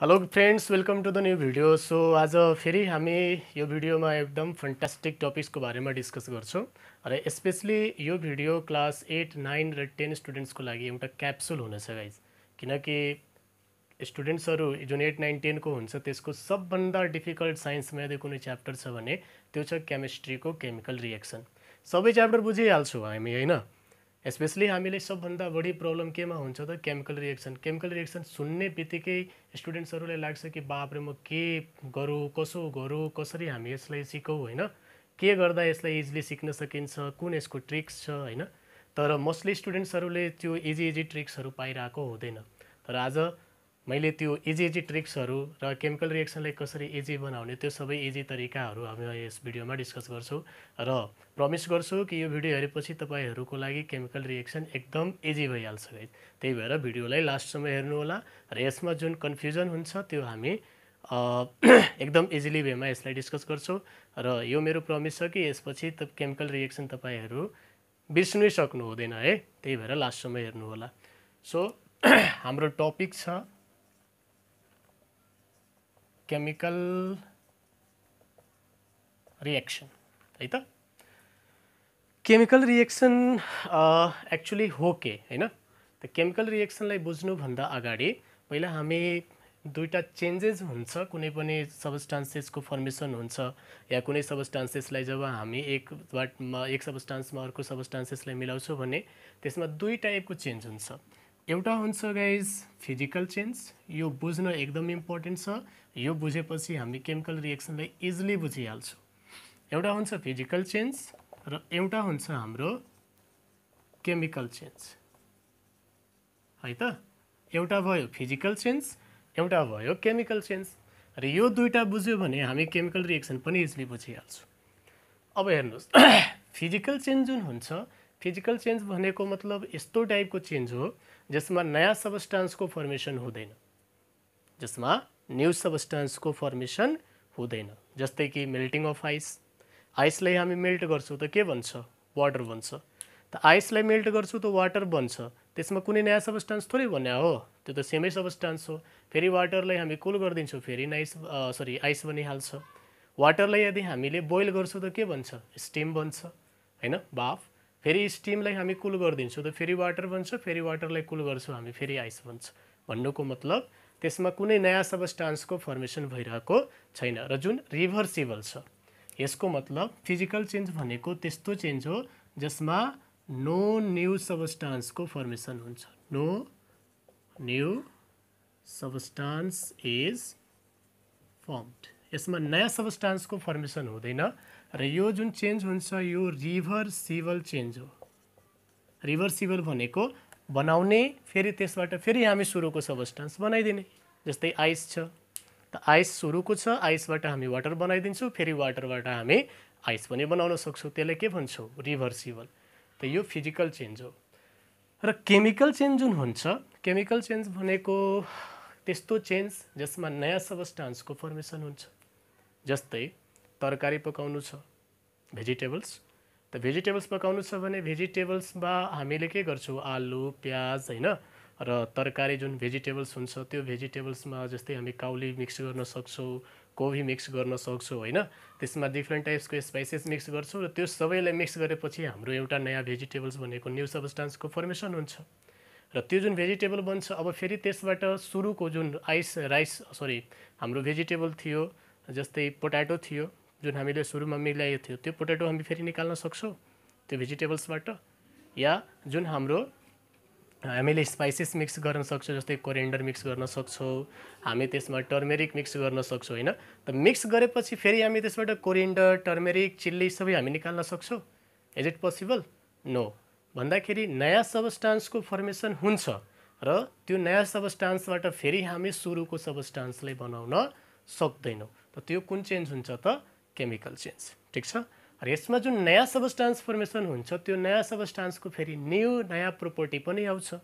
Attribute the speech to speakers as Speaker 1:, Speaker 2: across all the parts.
Speaker 1: Hello friends welcome to the new video so आज फेरि हामी यो भिडियोमा एकदम फन्टास्टिक टपिक्सको बारेमा डिस्कस गर्छौँ र स्पेसली यो भिडियो क्लास एट नाइन र टेन स्टुडेन्ट्सको लागि एउटा क्याप्सुल हुनेछ गाइज़ किनकि स्टुडेन्ट्सहरू जुन एट नाइन टेनको हुन्छ त्यसको सबभन्दा डिफ़िकल्ट साइन्समा यदि कुनै च्याप्टर छ छ केमिस्ट्रीको केमिकल रिएक्सन सबै च्याप्टर बुझिहाल्छौँ हामी, होइन? स्पेसली हामीले सबभन्दा बढी प्रब्लम केमा हुन्छ त केमिकल रिएक्सन केमिकल रिएक्सन सुन्ने बित्तिकै स्टुडेन्ट्सहरूलाई लाग्छ कि बापरे म के गरौँ कसो गरौँ कसरी हामी यसलाई सिकौँ होइन? के गर्दा यसलाई इजिली सिक्न सकिन्छ? कुन यसको ट्रिक्स छ होइन? तर मोस्टली स्टुडेन्ट्सहरूले त्यो इजी इजी ट्रिक्सहरू पाइरहेको हुँदैन। तर आज मैले त्यो इजी इजी ट्रिक्सहरू र केमिकल रिएक्सनलाई कसरी इजी बनाउने त्यो सबै इजी तरिकाहरू हामी यस भिडियोमा डिस्कस गर्छौँ र प्रमिस गर्छु कि यो भिडियो हेरेपछि तपाईँहरूको लागि केमिकल रिएक्सन एकदम इजी भइहाल्छ है त्यही भएर भिडियोलाई लास्टसम्म हेर्नुहोला र यसमा जुन कन्फ्युजन हुन्छ त्यो हामी एकदम इजिली वेमा यसलाई डिस्कस गर्छौँ र यो मेरो प्रमिस छ कि यसपछि त केमिकल रिएक्सन तपाईँहरू बिर्सिनै सक्नु हुँदैन है। त्यही भएर लास्टसम्म हेर्नुहोला। सो हाम्रो टपिक छ केमिकल रिएक्सन है त केमिकल रिएक्सन एक्चुली हो के होइन त केमिकल रिएक्सनलाई बुझ्नुभन्दा अगाडि पहिला हामी दुईवटा चेन्जेस हुन्छ कुनै पनि सबस्टान्सेसको फर्मेसन हुन्छ या कुनै सबस्टान्सेसलाई जब हामी एक वाटमा एक सबस्टान्समा अर्को सबस्टान्सेसलाई मिलाउँछौँ भने त्यसमा दुई टाइपको चेन्ज हुन्छ एउटा हुन्छ गाइज फिजिकल चेन्ज यो बुझ्न एकदम इम्पोर्टेन्ट छ। यो बुझेपछि हामी केमिकल रिएक्सनलाई इजिली बुझिहाल्छौँ। एउटा हुन्छ फिजिकल चेन्ज र एउटा हुन्छ हाम्रो केमिकल चेन्ज है त? एउटा भयो फिजिकल चेन्ज एउटा भयो केमिकल चेन्ज र यो दुइटा बुझ्यो भने हामी केमिकल रिएक्सन पनि इजिली बुझिहाल्छौँ। अब हेर्नुहोस् फिजिकल चेन्ज जुन हुन्छ फिजिकल चेन्ज भनेको मतलब यस्तो टाइपको चेन्ज हो जसमा नयाँ सबस्टान्सको फर्मेसन हुँदैन जसमा न्यू सबस्टान्सको फर्मेसन हुँदैन जस्तै कि मेल्टिङ अफ आइस आइसलाई हामी मेल्ट गर्छौँ त के बन्छ वाटर बन्छ त आइसलाई मेल्ट गर्छौँ त वाटर बन्छ त्यसमा कुनै नयाँ सबस्टान्स थोरै भन्या हो। त्यो त सेमै सबस्टान्स हो। फेरि वाटरलाई हामी कुल गरिदिन्छौँ। फेरि नाइस सरी आइस बनिहाल्छ। वाटरलाई यदि हामीले बोइल गर्छौँ त के बन्छ स्टिम बन्छ होइन? बाफ फेरि स्टिमलाई हामी कुल कर गरिदिन्छौँ। त फेरि वाटर बन्छ फेरि वाटरलाई कुल हामी, फेरि आइस बन्छ भन्नुको मतलब त्यसमा कुनै नयाँ सबस्टान्सको फर्मेसन भइरहेको छैन र रिभर्सिबल छ मतलब फ़िज़िकल चेन्ज भनेको त्यस्तो चेन्ज हो जसमा नो न्यू सबस्टान्सको फर्मेसन हुन्छ। No new substance is formed यसमा नयाँ सबस्टान्सको फर्मेसन हुँदैन र यो जुन चेन्ज हुन्छ यो रिभर्सिबल चेन्ज हो। रिभर्सिबल भनेको बनाउने फेरि त्यसबाट फेरि हामी सुरुको सबस्टान्स बनाइदिने जस्तै आइस छ। त आइस सुरुको छ आइसबाट हामी वाटर बनाइदिन्छौँ फेरि वाटरबाट हामी आइस पनि बनाउन सक्छौँ। त्यसलाई के भन्छौँ? रिभर्सिबल त यो फिजिकल चेन्ज हो। र केमिकल चेन्ज जुन हुन्छ केमिकल चेन्ज भनेको त्यस्तो चेन्ज जसमा नयाँ सबस्टान्सको फर्मेसन हुन्छ। जस्तै तरकारी पकाउनु छ भेजिटेबल्स त भेजिटेबल्स पकाउनु छ भने भेजिटेबल्समा हामीले के गर्छौँ? आलु प्याज होइन? र तरकारी जुन भेजिटेबल्स हुन्छ त्यो भेजिटेबल्समा जस्तै हामी काउली मिक्स गर्न सक्छौँ कोभी मिक्स गर्न सक्छौँ होइन? त्यसमा डिफ्रेन्ट टाइप्सको स्पाइसेस मिक्स गर्छौँ र त्यो सबैलाई मिक्स गरेपछि हाम्रो एउटा नयाँ भेजिटेबल्स भनेको न्यू सबस्टान्सको फर्मेसन हुन्छ। र त्यो जुन भेजिटेबल बन्छ अब फेरि त्यसबाट सुरुको जुन आइस राइस सरी हाम्रो भेजिटेबल थियो जस्तै पोट्याटो थियो जुन हामीले सुरुमा मिलाएको थियो त्यो पोटेटो हामी फेरि निकाल्न सक्छौँ त्यो भेजिटेबल्सबाट? या जुन हाम्रो हामीले स्पाइसेस मिक्स गर्न सक्छौँ जस्तै कोरिएन्डर मिक्स गर्न सक्छौँ हामी त्यसमा टर्मेरिक मिक्स गर्न सक्छौँ होइन? त मिक्स गरेपछि फेरि हामी त्यसबाट कोरिएन्डर टर्मेरिक चिल्ली सबै हामी निकाल्न सक्छौँ। इज इट पोसिबल नो भन्दाखेरि नयाँ सबस्टान्सको फर्मेसन हुन्छ र त्यो नयाँ सबस्टान्सबाट फेरि हामी सुरुको सबस्टान्सलाई बनाउन सक्दैनौँ। त त्यो कुन चेन्ज हुन्छ त केमिकल चेन्ज। ठिक छ? र यसमा जुन नयाँ सबस्टान्स फर्मेसन हुन्छ त्यो नयाँ सबस्टान्सको फेरि न्यू नयाँ प्रोपर्टी पनि आउँछ।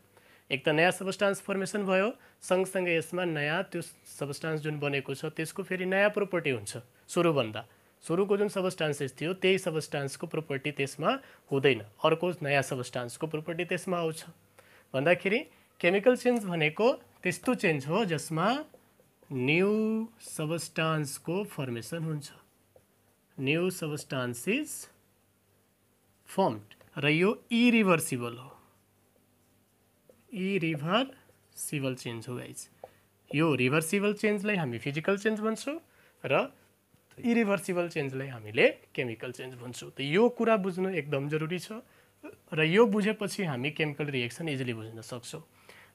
Speaker 1: एक त नयाँ सबस्टान्स फर्मेसन भयो सँगसँगै यसमा नयाँ त्यो सबस्टान्स जुन बनेको छ त्यसको फेरि नयाँ प्रोपर्टी हुन्छ सुरुभन्दा। सुरुको जुन सबस्टान्सेस थियो त्यही सबस्टान्सको प्रोपर्टी त्यसमा हुँदैन। अर्को नयाँ सबस्टान्सको प्रोपर्टी त्यसमा आउँछ। भन्दाखेरि केमिकल चेन्ज भनेको त्यस्तो चेन्ज हो जसमा न्यू सबस्टान्सको फर्मेसन हुन्छ. न्यू सबस्टान्स इज फर्म्ड र यो इरिभर्सिबल हो. इरिभर्सिबल चेन्ज हो गाइज यो रिभर्सिबल चेन्जलाई हामी फिजिकल चेन्ज भन्छौँ र इरिभर्सिबल चेन्जलाई हामीले केमिकल चेन्ज भन्छौँ. त यो कुरा बुझ्नु एकदम जरुरी छ र यो बुझेपछि हामी केमिकल रिएक्सन इजिली बुझ्न सक्छौँ।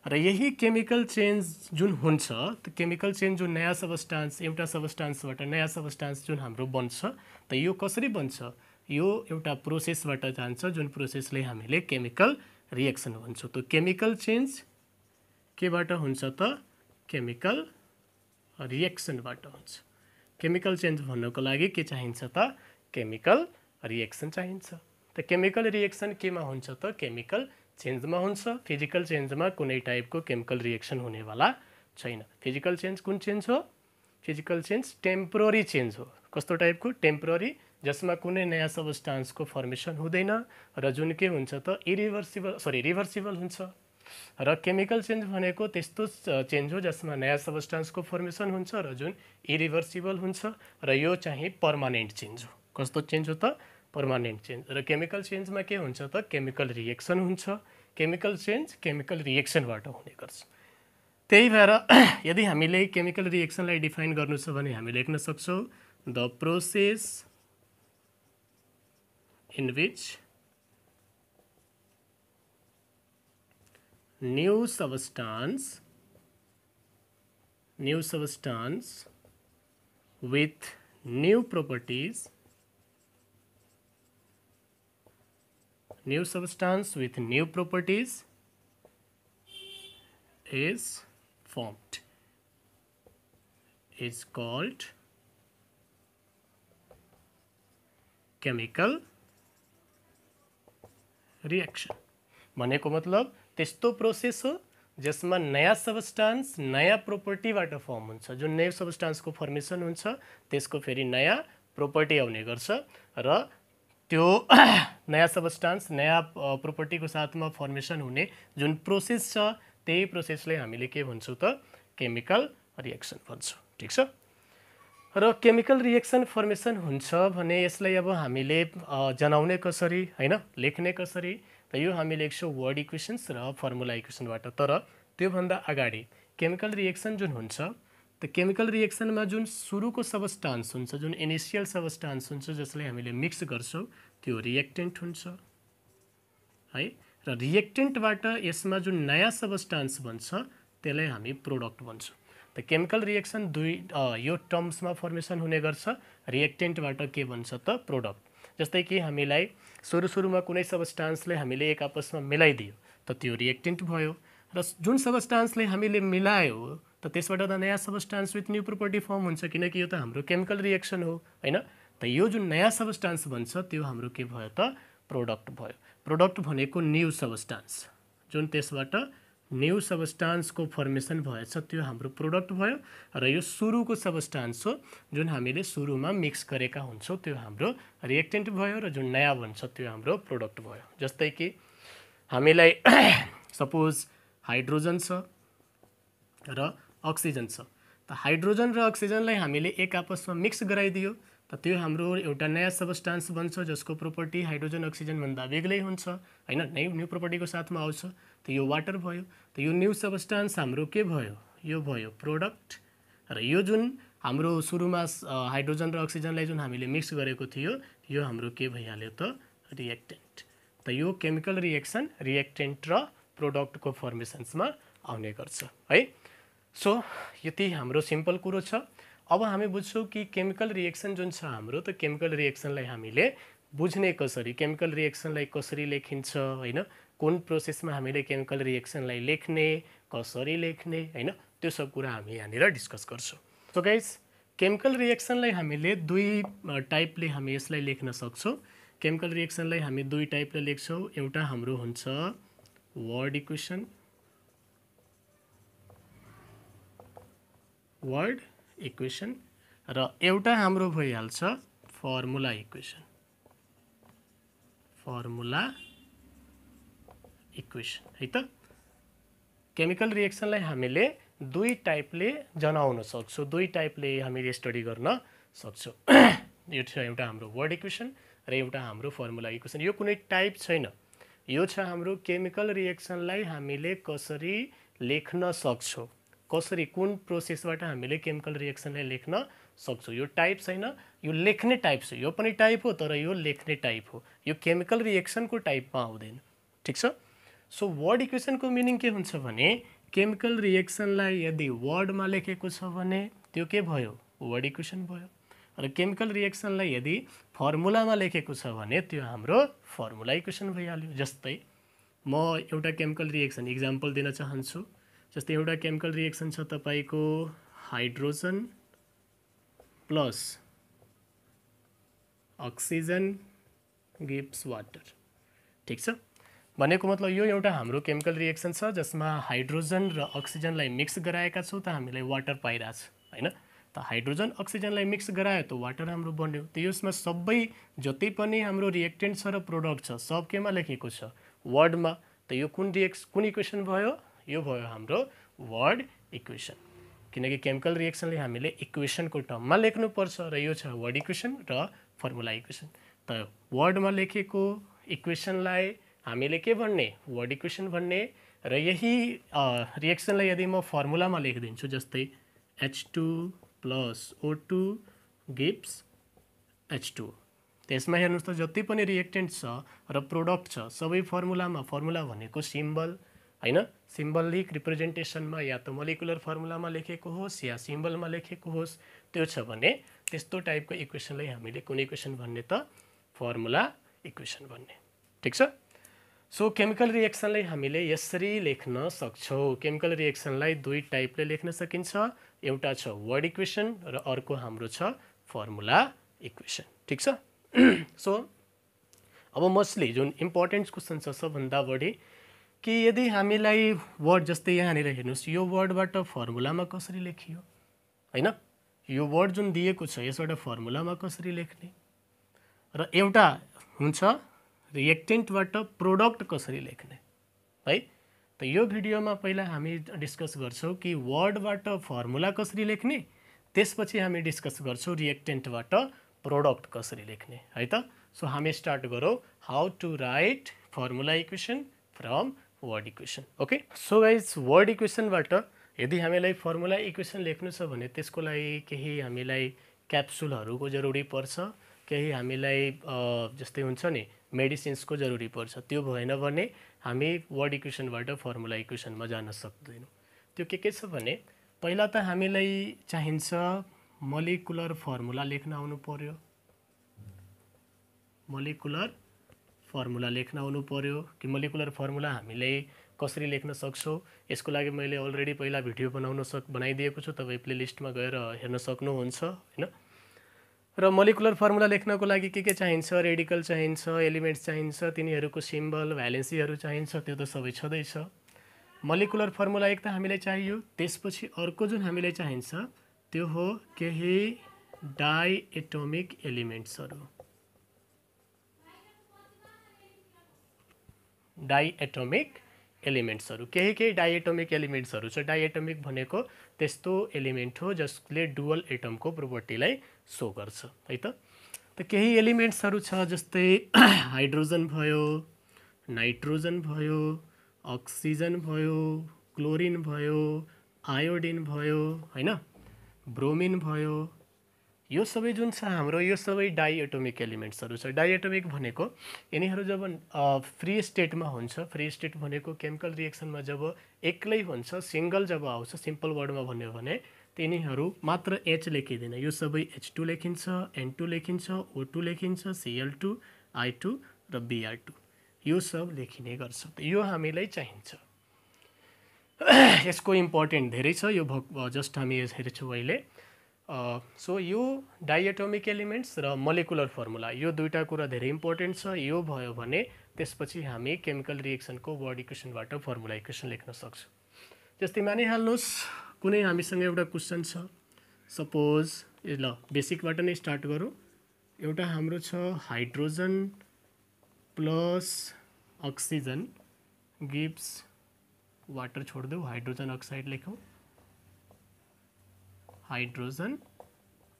Speaker 1: र यही केमिकल चेन्ज जुन हुन्छ त केमिकल चेन्ज जुन नयाँ सबस्टान्स एउटा सबस्टान्सबाट नयाँ सबस्टान्स जुन हाम्रो बन्छ त यो कसरी बन्छ? यो एउटा प्रोसेसबाट जान्छ जुन प्रोसेसले हामीले केमिकल रिएक्सन भन्छौँ। त केमिकल चेन्ज केबाट हुन्छ त? केमिकल रिएक्सनबाट हुन्छ। केमिकल चेन्ज भन्नको लागि के चाहिन्छ त? केमिकल रिएक्सन चाहिन्छ। त केमिकल रिएक्सन केमा हुन्छ त? केमिकल चेन्जमा हुन्छ फ़िज़िकल चेन्जमा कुनै टाइपको केमिकल रिएक्सन हुनेवाला छैन। फ़िज़िकल चेन्ज कुन चेन्ज हो? फ़िज़िकल चेन्ज टेम्पोररी चेन्ज हो। कस्तो टाइपको टेम्पोररी जसमा कुनै नयाँ सबस्टान्सको फर्मेसन हुँदैन र जुन के हुन्छ त इरिभर्सिबल सरी रिभर्सिबल हुन्छ। र केमिकल चेन्ज भनेको त्यस्तो चेन्ज हो जसमा नयाँ सबस्टान्सको फर्मेसन हुन्छ र जुन इरिभर्सिबल हुन्छ र यो चाहिँ पर्मानेन्ट चेन्ज हो। कस्तो चेन्ज हो त? पर्मानेन्ट चेन्ज र केमिकल चेन्जमा के हुन्छ त केमिकल रिएक्सन हुन्छ केमिकल केमिकल रिएक्सनबाट हुने गर्छ त्यही यदि हामीले केमिकल रिएक्सनलाई डिफाइन हामी सक्छौँ the process in which new substance new substance with new properties new substance with new properties is formed. Is called chemical reaction. भनेको मतलब त्यस्तो प्रोसेस हो, जसमा नयाँ सबस्टान्स नयाँ प्रोपर्टीबाट फर्म हुन्छ। जुन नयाँ सबस्टान्सको फर्मेसन त्यसको फेरि नयाँ प्रोपर्टी आउने गर्छ। र त्यो नयाँ सबस्टान्स नयाँ प्रोपर्टीको साथमा फर्मेसन हुने जुन प्रोसेस छ त्यही प्रोसेसलाई हामीले के भन्छौँ त केमिकल रिएक्सन भन्छौँ। ठिक छ? र केमिकल रिएक्सन फर्मेसन हुन्छ भने यसलाई अब हामीले जनाउने कसरी होइन लेख्ने कसरी त यो हामी लेख्छौँ वर्ड इक्वेसन्स र फर्मुला इक्वेसनबाट तर त्योभन्दा अगाडि केमिकल रिएक्सन जुन हुन्छ त केमिकल रिएक्सनमा जुन सुरुको सबस्टान्स हुन्छ जुन इनिसियल सबस्टान्स हुन्छ जसलाई हामीले मिक्स गर्छौँ त्यो रिएक्टेन्ट हुन्छ है? र रिएक्टेन्टबाट यसमा जुन नयाँ सबस्टान्स बन्छ त्यसलाई हामी प्रोडक्ट भन्छौँ। त केमिकल रिएक्सन दुई यो टर्म्समा फर्मेसन हुने गर्छ। रिएक्टेन्टबाट के भन्छ त प्रोडक्ट जस्तै कि हामीलाई सुरु सुरुमा कुनै सबस्टान्सले हामीले एक आपसमा मिलाइदियो त त्यो रिएक्टेन्ट भयो। र जुन सबस्टान्सले हामीले मिलायो त त्यसबाट त नयाँ substance with new property form हुन्छ किनकि यो त हाम्रो केमिकल रिएक्सन हो होइन? त यो जुन नयाँ सबस्टान्स बन्छ त्यो हाम्रो के भयो त? प्रोडक्ट भयो। प्रोडक्ट भनेको न्यू सबस्टान्स जुन त्यसबाट न्यू सबस्टान्सको फर्मेसन भएछ त्यो हाम्रो प्रोडक्ट भयो र यो सुरुको सबस्टान्स हो जुन हामीले सुरुमा मिक्स गरेका हुन्छौँ त्यो हाम्रो रिएक्टेन्ट भयो र जुन नयाँ बन्छ त्यो हाम्रो प्रोडक्ट भयो। जस्तै कि हामीलाई सपोज हाइड्रोजन छ र अक्सिजन छ। त हाइड्रोजन र अक्सिजनलाई हामीले एक आपसमा मिक्स गराइदियो। त त्यो हाम्रो एउटा नयाँ सबस्टान्स बन्छ जसको प्रोपर्टी हाइड्रोजन अक्सिजनभन्दा बेग्लै हुन्छ। होइन? नै न्यू प्रोपर्टीको साथमा आउँछ। त यो वाटर भयो। त यो न्यू सबस्टान्स हाम्रो के भयो? यो भयो प्रोडक्ट र यो जुन हाम्रो सुरुमा हाइड्रोजन र अक्सिजनलाई जुन हामीले मिक्स गरेको थियो यो हाम्रो के भइहाल्यो त? रिएक्टेन्ट त यो केमिकल रिएक्सन रिएक्टेन्ट र प्रोडक्टको फर्मेसन्समा आउने गर्छ। है? सो यति हाम्रो सिम्पल कुरो छ। अब हामी बुझ्छौँ कि केमिकल रिएक्सन जुन छ हाम्रो त केमिकल रिएक्सनलाई हामीले बुझ्ने कसरी? केमिकल रिएक्सनलाई कसरी लेखिन्छ होइन? कुन प्रोसेसमा हामीले केमिकल रिएक्सनलाई लेख्ने कसरी लेख्ने होइन? त्यो सब कुरा हामी यहाँनिर डिस्कस गर्छौँ। सो गाइज केमिकल रिएक्सनलाई हामीले दुई टाइपले हामी यसलाई लेख्न सक्छौँ। केमिकल रिएक्सनलाई हामी दुई टाइपले लेख्छौँ। एउटा हाम्रो हुन्छ वर्ड इक्वेसन वर्ड इक्वेसन र एउटा हाम्रो भइहाल्छ फर्मुला इक्वेसन फर्मुला इक्वेसन है त? केमिकल रिएक्सनलाई हामीले दुई टाइपले जनाउन सक्छौँ। दुई टाइपले हामीले स्टडी गर्न सक्छौँ। यो छ एउटा हाम्रो वर्ड इक्वेसन र एउटा हाम्रो फर्मुला इक्वेसन यो कुनै टाइप छैन। यो छ हाम्रो केमिकल रिएक्सनलाई हामीले कसरी लेख्न सक्छौँ? कसरी कुन प्रोसेसबाट हामीले केमिकल रिएक्सनलाई लेख्न सक्छौँ? यो टाइप छैन यो लेख्ने टाइप छ। यो पनि टाइप हो तर यो लेख्ने टाइप हो। यो केमिकल रिएक्सनको टाइपमा आउँदैन। ठिक छ? सो वर्ड इक्वेसनको मिनिङ के हुन्छ भने केमिकल रिएक्सनलाई यदि वर्डमा लेखेको छ भने त्यो के भयो? वर्ड इक्वेसन भयो। र केमिकल रिएक्सनलाई यदि फर्मुलामा लेखेको छ भने त्यो हाम्रो फर्मुला इक्वेसन भइहाल्यो जस्तै म एउटा केमिकल रिएक्सन इक्जाम्पल दिन चाहन्छु। जस्तै एउटा केमिकल रिएक्सन छ तपाईँको hydrogen plus oxygen gives water ठिक छ? भनेको मतलब यो एउटा हाम्रो केमिकल रिएक्सन छ जसमा हाइड्रोजन र अक्सिजनलाई मिक्स गराएका छौँ त हामीलाई वाटर पाइरहेछ होइन? त हाइड्रोजन अक्सिजनलाई मिक्स गरायो त वाटर हाम्रो बन्यो। त यसमा सबै जति पनि हाम्रो रिएक्टेन्ट छ र प्रोडक्ट छ सब केमा लेखेको छ। वर्डमा त यो कुन रिएक्स कुन इक्वेसन भयो? यो भयो हाम्रो वर्ड इक्वेसन किनकि केमिकल रिएक्सनले हामीले इक्वेसनको टर्ममा लेख्नुपर्छ र यो छ वर्ड इक्वेसन र फर्मुला इक्वेसन त वर्डमा लेखेको इक्वेसनलाई हामीले के भन्ने? वर्ड इक्वेसन भन्ने र यही रिएक्सनलाई यदि म फर्मुलामा लेखिदिन्छु जस्तै H two plus O two gives H two त्यसमा हेर्नुहोस् त जति पनि रिएक्टेन्ट छ र प्रोडक्ट छ सबै फर्मुलामा फर्मुला भनेको सिम्बल होइन? सिम्बलिक रिप्रेजेन्टेसनमा या त मोलिकुलर फर्मुलामा लेखेको होस् या सिम्बलमा लेखेको होस्, त्यो छ भने त्यस्तो टाइपको इक्वेसनलाई हामीले इक्वेसन भन्ने त? फर्मुला इक्वेसन भन्ने। ठिक छ? सो, केमिकल रिएक्सनलाई हामीले यसरी लेख्न सक्छौँ। केमिकल रिएक्सनलाई दुई टाइपले लेख्न सकिन्छ। एउटा छ वर्ड इक्वेसन र छ फर्मुला इक्वेसन। ठिक सो, अब मोस्टली जुन इम्पोर्टेन्ट क्वेसन छ सबभन्दा बढी कि यदि हामीलाई वर्ड जस्तै यहाँनिर हेर्नुहोस् यो वर्डबाट फर्मुलामा कसरी लेखियो? होइन? यो वर्ड जुन दिएको छ यसबाट फर्मुलामा कसरी लेख्ने? र एउटा हुन्छ रिएक्टेन्टबाट प्रोडक्ट कसरी लेख्ने? है? त यो भिडियोमा पहिला हामी डिस्कस गर्छौँ कि वर्डबाट फर्मुला कसरी लेख्ने? त्यसपछि हामी डिस्कस गर्छौँ रिएक्टेन्टबाट प्रोडक्ट कसरी लेख्ने है त? सो हामी स्टार्ट गरौँ how to write formula equation from word equation okay so guys word इक्वेसनबाट यदि हामीलाई फर्मुला इक्वेसन लेख्नु छ भने त्यसको लागि केही हामीलाई क्याप्सुलहरूको जरुरी पर्छ केही हामीलाई जस्तै हुन्छ नि मेडिसिन्सको जरुरी पर्छ। त्यो भएन भने हामी वर्ड इक्वेसनबाट फर्मुला इक्वेसनमा जान सक्दैनौँ। त्यो के के छ भने पहिला त हामीलाई चाहिन्छ मलिकुलर फर्मुला लेख्न आउनु पर्यो। मलिकुलर फर्मुला लेख्न आउनु पर्यो कि मलिकुलर फर्मुला हामीले कसरी लेख्न सक्छौँ? यसको लागि मैले अलरेडी पहिला भिडियो बनाउन सक बनाइदिएको छु तपाईँ प्लेलिस्टमा गएर हेर्न सक्नुहुन्छ होइन? र मोलिकुलर फर्मुला लेख्नको लागि के के चाहिन्छ? रेडिकल चाहिन्छ एलिमेन्ट्स चाहिन्छ तिनीहरूको सिम्बल भ्यालेन्सीहरू चाहिन्छ त्यो त सबै छँदैछ। मोलिकुलर फर्मुला एक त हामीलाई चाहियो त्यसपछि अर्को जुन हामीलाई चाहिन्छ त्यो हो केही डाइ एटोमिक एलिमेन्ट्सहरू डाइ एटोमिक एलिमेन्ट्सहरू। केही केही डाइएटोमिक एलिमेन्ट्सहरू छ। डाइएटोमिक भनेको त्यस्तो एलिमेन्ट हो जसले डुवल एटमको प्रोपर्टीलाई सो गर्छ है त? त केही एलिमेन्ट्सहरू छ जस्तै हाइड्रोजन भयो नाइट्रोजन भयो अक्सिजन भयो क्लोरिन भयो आयोडिन भयो होइन? ब्रोमिन भयो यो सबै जुन छ हाम्रो यो सबै डाइएटोमिक एलिमेन्ट्सहरू छ। डाइएटोमिक भनेको यिनीहरू जब फ्री स्टेटमा हुन्छ फ्री स्टेट भनेको केमिकल रिएक्सनमा जब एक्लै हुन्छ सिङ्गल जब आउँछ सिम्पल वर्डमा भन्यो भने तिनीहरू मात्र एच लेखिँदैन। यो सबै एच टू लेखिन्छ एन टू लेखिन्छ ओ टू लेखिन्छ C L two I two र बिआर टू यो सब लेखिने गर्छ। यो हामीलाई चाहिन्छ। यसको इम्पोर्टेन्ट धेरै छ। यो जस्ट हामी हेर्छौँ अहिले। सो यो डाइएटोमिक एलिमेन्ट्स र मोलिकुलर फर्मुला यो दुईवटा कुरा धेरै इम्पोर्टेन्ट छ। यो भयो भने त्यसपछि हामी केमिकल रिएक्सनको वर्ड इक्वेसनबाट फर्मुला इक्वेसन लेख्न सक्छौँ। जस्तै मानिहाल्नुहोस्, कुनै हामीसँग एउटा क्वेसन छ। सपोज़ ल बेसिकबाट नै स्टार्ट गरौँ। एउटा हाम्रो छ hydrogen plus oxygen gives water छोडिदेऊ हाइड्रोजन अक्साइड लेखौँ। Hydrogen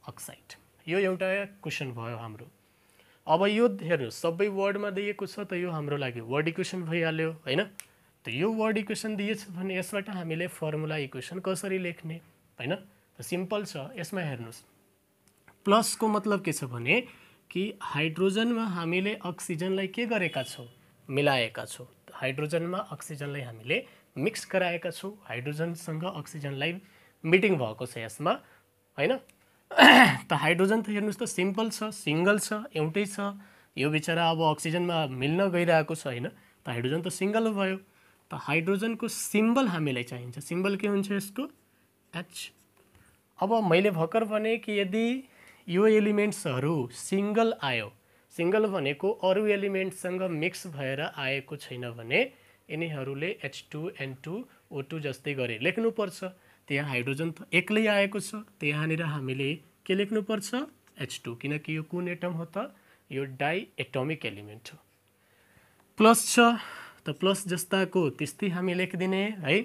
Speaker 1: oxide. यो एउटा क्वेसन भयो हाम्रो। अब यो हेर्नुहोस् सबै वर्डमा दिएको छ त यो हाम्रो लागि वर्ड इक्वेसन भइहाल्यो होइन? त यो वर्ड इक्वेसन दिएछ भने यसबाट हामीले फर्मुला इक्वेसन कसरी लेख्ने होइन? सिम्पल छ यसमा हेर्नुहोस्। प्लसको मतलब के छ भने कि हाइड्रोजनमा हामीले अक्सिजनलाई के गरेका छौँ? मिलाएका छौँ। हाइड्रोजनमा अक्सिजनलाई हामीले मिक्स गराएका छौँ। हाइड्रोजनसँग अक्सिजनलाई मिटिङ भएको छ यसमा होइन? त हाइड्रोजन त हेर्नुहोस् त सिम्पल छ सिङ्गल छ एउटै छ। यो बिचरा अब अक्सिजनमा मिल्न गइरहेको छ होइन? त हाइड्रोजन त सिङ्गल भयो। त हाइड्रोजनको सिम्बल हामीलाई चाहिन्छ। सिम्बल के हुन्छ यसको? एच अब मैले भर्खर भने कि यदि यो एलिमेन्ट्सहरू सिङ्गल आयो सिङ्गल भनेको अरू एलिमेन्टसँग मिक्स भएर आएको छैन भने यिनीहरूले H two N two O two जस्तै गरे लेख्नुपर्छ। त्यहाँ हाइड्रोजन त एक्लै आएको छ। त्यहाँनिर हामीले के लेख्नुपर्छ? एच टू किनकि यो कुन एटम हो त? यो डाइ एटोमिक एलिमेन्ट हो। प्लस छ। त प्लस जस्ताको त्यस्तै हामी लेखिदिने है?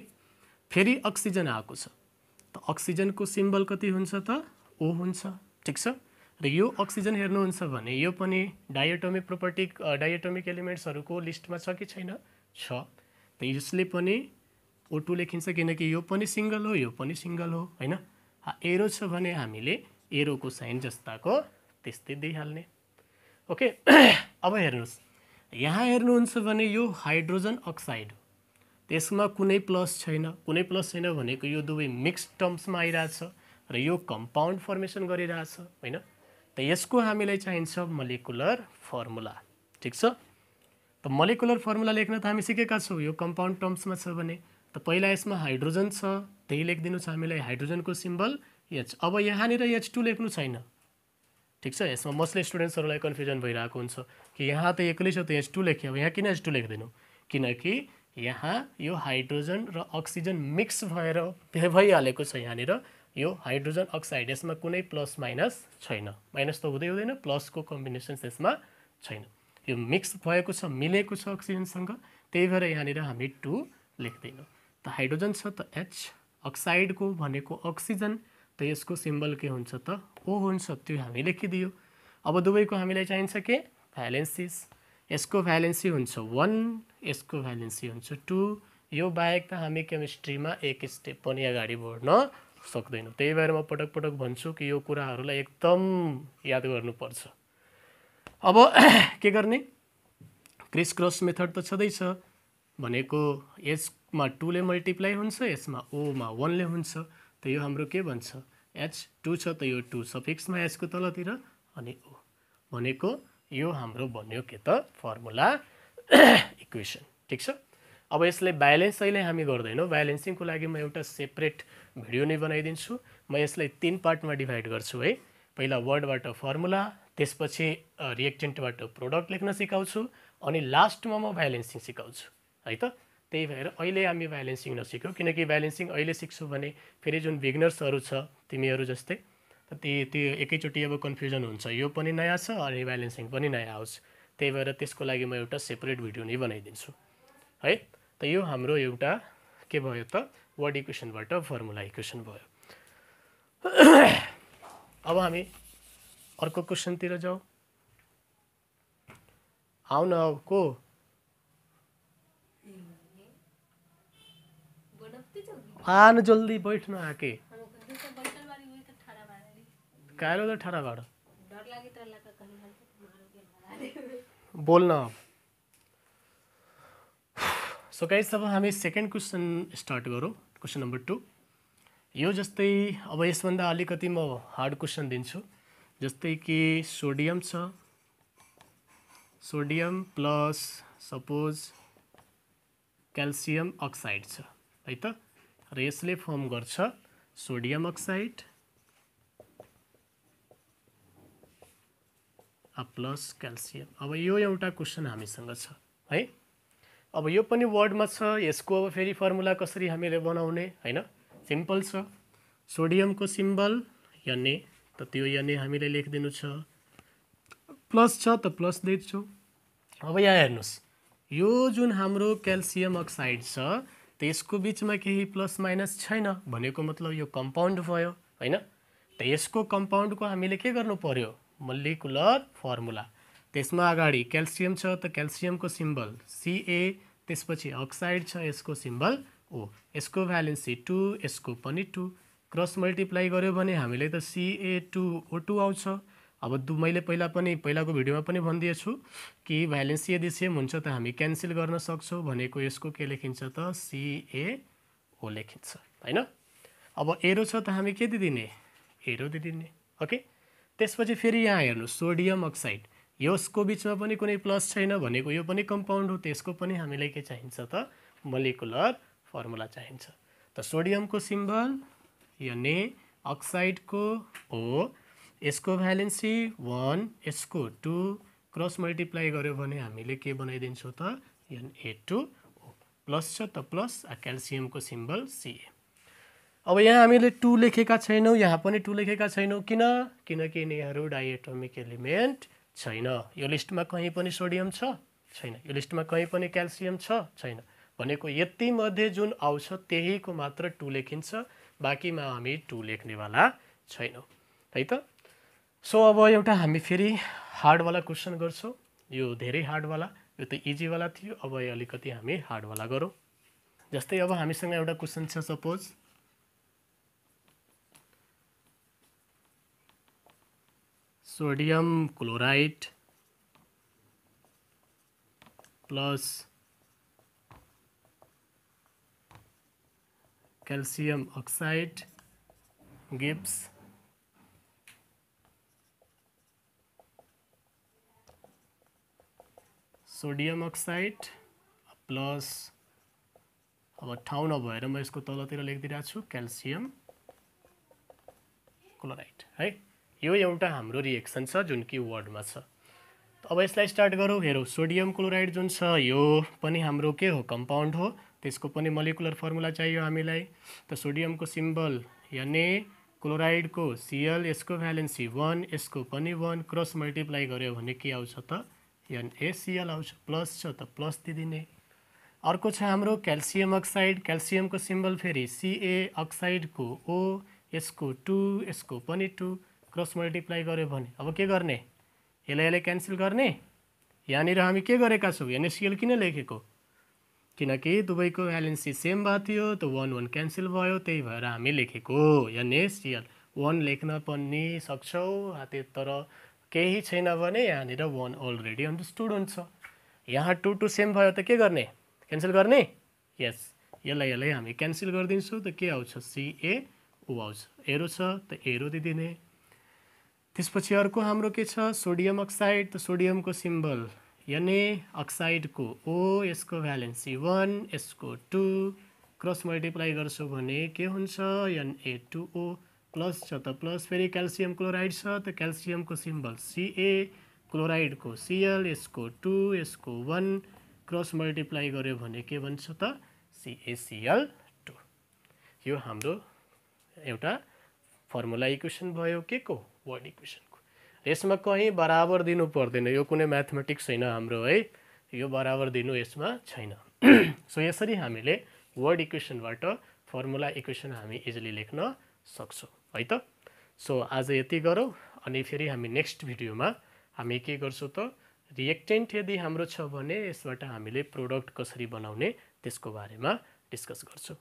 Speaker 1: फेरि अक्सिजन आएको छ। त अक्सिजनको सिम्बल कति हुन्छ त? ओ हुन्छ। ठिक छ? र यो अक्सिजन हेर्नुहुन्छ भने यो पनि डाइएटोमिक प्रोपर्टी डाइएटोमिक एलिमेन्ट्सहरूको लिस्टमा छ कि छैन? छ। त यसले पनि ओ टू लेखिन्छ किनकि यो पनि सिङ्गल हो यो पनि सिङ्गल हो होइन? एरो छ भने हामीले एरोको साइन जस्ताको त्यस्तै दिइहाल्ने। ओके अब हेर्नुहोस्। यहाँ हेर्नुहुन्छ भने यो हाइड्रोजन अक्साइड त्यसमा कुनै प्लस छैन। कुनै प्लस छैन भनेको यो दुवै मिक्स टर्म्समा आइरहेछ र यो कम्पाउन्ड फर्मेसन गरिरहेछ होइन? त यसको हामीलाई चाहिन्छ मलिकुलर फर्मुला। ठिक छ? त मलिकुलर फर्मुला लेख्न त हामी सिकेका छौँ। यो कम्पाउन्ड टर्म्समा छ भने। त पहिला यसमा हाइड्रोजन छ त्यही लेखिदिनु छ हामीलाई। हाइड्रोजनको सिम्बल एच अब यहाँनिर एच टू लेख्नु छैन। ठिक छ? यसमा मोस्टली स्टुडेन्ट्सहरूलाई कन्फ्युजन भइरहेको हुन्छ कि यहाँ त एक्लै छ त एच टू लेख्यो। अब यहाँ किन एच टू लेख्दैनौँ? किनकि यहाँ यो हाइड्रोजन र अक्सिजन मिक्स भएर भइहालेको छ यहाँनिर। यो हाइड्रोजन अक्साइड यसमा कुनै प्लस माइनस छैन। माइनस त हुँदै हुँदैन प्लसको कम्बिनेसन यसमा छैन। यो मिक्स भएको छ मिलेको छ अक्सिजनसँग। त्यही भएर यहाँनिर हामी टू लेख्दैनौँ। त हाइड्रोजन छ त एच अक्साइडको भनेको अक्सिजन त यसको सिम्बल के हुन्छ त ओ हुन्छ त्यो हामी लेखिदियो अब दुवैको हामीलाई चाहिन्छ के? भ्यालेन्सिस यसको भ्यालेन्सी हुन्छ वान यसको भ्यालेन्सी हुन्छ टू यो बाहेक त हामी केमिस्ट्रीमा एक स्टेप पनि अगाडि बढ्न सक्दैनौँ। त्यही भएर म पटक पटक भन्छु कि यो कुराहरूलाई एकदम याद गर्नुपर्छ। अब के गर्ने? क्रिस क्रस मेथड त छँदैछ भनेको यसमा टूले मल्टिप्लाई हुन्छ यसमा ओमा वानले हुन्छ त यो हाम्रो के भन्छ? एच टू छ त यो टू सफिक्समा एचको तलतिर अनि ओ भनेको यो हाम्रो भन्यो के त? फर्मुला इक्वेसन ठिक छ? अब यसले ब्यालेन्स अहिले हामी गर्दैनौँ। ब्यालेन्सिङको लागि म एउटा सेपरेट भिडियो नै बनाइदिन्छु। म यसलाई तिन पार्टमा डिभाइड गर्छु है। पहिला वर्डबाट फर्मुला त्यसपछि रिएक्टेन्टबाट प्रोडक्ट लेख्न सिकाउँछु अनि लास्टमा म ब्यालेन्सिङ सिकाउँछु है त? त्यही भएर अहिले हामी ब्यालेन्सिङ नसिक्यौँ किनकि ब्यालेन्सिङ अहिले सिक्छौँ भने फेरि जुन बिगनर्सहरू छ तिमीहरू जस्तै ती त्यो एकैचोटि अब कन्फ्युजन हुन्छ। यो पनि नयाँ छ अनि ब्यालेन्सिङ पनि नयाँ आउँछ त्यही भएर त्यसको लागि म एउटा सेपरेट भिडियो नै बनाइदिन्छु। है? त यो हाम्रो एउटा के भयो त? वर्ड इक्वेसनबाट फर्मुला इक्वेसन भयो। अब हामी अर्को क्वेसनतिर जाउँ। आउन को आन जल्दी बैठ्न आके। कारो त ठाडा भाड बोल्न। सो गाइस अब हामी सेकेन्ड क्वेसन स्टार्ट गरौँ क्वेसन नम्बर टू यो जस्तै अब यसभन्दा अलिकति म हार्ड क्वेसन दिन्छु जस्तै कि सोडियम छ sodium plus suppose calcium oxide छ है त र यसले फर्म गर्छ। Sodium oxide. प्लस क्याल्सियम अब यो एउटा क्वेसन हामीसँग छ है? अब यो पनि वर्डमा छ यसको अब फेरि फर्मुला कसरी हामीले बनाउने होइन? सिम्पल छ। सोडियमको सिम्बल यने। त त्यो यने हामीले लेखिदिनु छ। प्लस छ त प्लस दिन्छौँ। अब यहाँ हेर्नुहोस्। यो जुन हाम्रो क्याल्सियम अक्साइड छ त्यसको बिचमा केही प्लस माइनस छैन भनेको मतलब यो कम्पाउन्ड भयो होइन? त यसको कम्पाउन्डको हामीले के गर्नु पर्यो? Molecular formula. त्यसमा अगाडि क्याल्सियम छ त क्याल्सियमको सिम्बल सिए त्यसपछि अक्साइड छ यसको सिम्बल ओ यसको भ्यालेन्सी टू यसको पनि टू क्रस मल्टिप्लाई गऱ्यो भने हामीले त सिए टू ओ टू आउँछ। अब दु मैले पहिला पनि पहिलाको भिडियोमा पनि भनिदिएछु कि भ्यालेन्सी यदि सेम हुन्छ त हामी क्यान्सल गर्न सक्छौँ भनेको यसको के लेखिन्छ त? सिएओ लेखिन्छ होइन? अब एरो छ त हामी के दिदिने? Arrow दिदिने okay? त्यसपछि फेरि यहाँ हेर्नु सोडियम अक्साइड। यसको बिचमा पनि कुनै प्लस छैन भनेको यो पनि कम्पाउन्ड हो त्यसको पनि हामीलाई के चाहिन्छ त? मलिकुलर फर्मुला चाहिन्छ। त सोडियमको सिम्बल यानि अक्साइडको ओ यसको भ्यालेन्सी वान यसको टू क्रस मल्टिप्लाई गऱ्यो भने हामीले के बनाइदिन्छौँ त? एन ए टू प्लस छ त प्लस क्याल्सियमको सिम्बल सिए अब यहाँ हामीले टू लेखेका छैनौँ यहाँ पनि टू लेखेका छैनौँ। किन? किनकि यिनीहरू डाइएटोमिक एलिमेन्ट छैन। यो लिस्टमा कहीँ पनि सोडियम छ? छैन। यो लिस्टमा कहीँ पनि क्याल्सियम छ? छैन। भनेको यति मध्ये जुन आउँछ त्यहीको मात्र टू लेखिन्छ। बाँकीमा हामी टू लेख्नेवाला छैनौँ। है त? सो अब एउटा हामी फेरि हार्डवाला क्वेसन गर्छौँ। यो हार्डवाला यो त इजीवाला थियो, अब अलिकति हामी हार्डवाला गरौँ। जस्तै अब हामीसँग एउटा question suppose sodium chloride plus calcium oxide gives sodium oxide plus अब ठाउँ नभएर म यसको तलतिर लेखिदिरहेको छु क्याल्सियम क्लोराइड है? यो एउटा हाम्रो रिएक्सन छ जुन कि वर्डमा छ। अब यसलाई स्टार्ट गरौँ हेरौँ सोडियम क्लोराइड जुन छ यो पनि हाम्रो के हो? कम्पाउन्ड हो। त्यसको पनि मलिकुलर फर्मुला चाहियो हामीलाई। त सोडियमको सिम्बल यानि क्लोराइडको सिएल यसको भ्यालेन्सी वान यसको पनि वान क्रस मल्टिप्लाई गऱ्यो भने के आउँछ त? एनएसिएल आउँछ प्लस छ त प्लस दिदिने। अर्को छ हाम्रो क्याल्सियम अक्साइड। क्याल्सियमको सिम्बल फेरि सिए अक्साइडको ओ यसको टू यसको पनि टू। क्रस मल्टिप्लाई गऱ्यो भने अब के गर्ने? यसलाई यसलाई क्यान्सल गर्ने? यहाँनिर हामी के गरेका छौँ? एनएसिएल किन लेखेको? किनकि दुवैको भ्यालेन्सी सेम भएको थियो त वान वान क्यान्सल भयो त्यही भएर हामी लेखेको एनएसिएल वान लेख्न पनि सक्छौँ तर केही छैन भने यहाँनिर वान अलरेडी अन्डरस्टुड हुन्छ। यहाँ टु टू सेम भयो त के गर्ने? क्यान्सल गर्ने? यस यसलाई यसलाई हामी क्यान्सल गरिदिन्छौँ त के आउँछ? सिए ओ आउँछ। एरो छ त एरो दिदिने। त्यसपछि अर्को हाम्रो के छ? सोडियम अक्साइड त सोडियमको सिम्बल यानि अक्साइडको ओ यसको भ्यालेन्सी वान यसको टू क्रस मल्टिप्लाई गर्छौँ भने के हुन्छ? एनए टू ओ प्लस छ त प्लस फेरि क्याल्सियम क्लोराइड छ त क्याल्सियमको सिम्बल सिए क्लोराइडको सिएल यसको टू यसको वान क्रस मल्टिप्लाई गऱ्यो भने के भन्छ त? C A C L two. यो हाम्रो एउटा फर्मुला इक्वेसन भयो के को? वर्ड इक्वेसनको यसमा कहीँ बराबर दिनु पर्दैन यो कुनै म्याथमेटिक्स छैन हाम्रो है। यो बराबर दिनु यसमा छैन। सो यसरी हामीले वर्ड इक्वेसनबाट फर्मुला इक्वेसन हामी इजिली लेख्न सक्छौँ। है त? सो आज यति गरौँ अनि फेरि हामी नेक्स्ट भिडियोमा हामी के गर्छौँ त? रिएक्टेन्ट यदि हाम्रो छ भने यसबाट हामीले प्रोडक्ट कसरी बनाउने त्यसको बारेमा डिस्कस गर्छौँ।